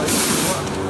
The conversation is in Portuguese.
Não, não. É.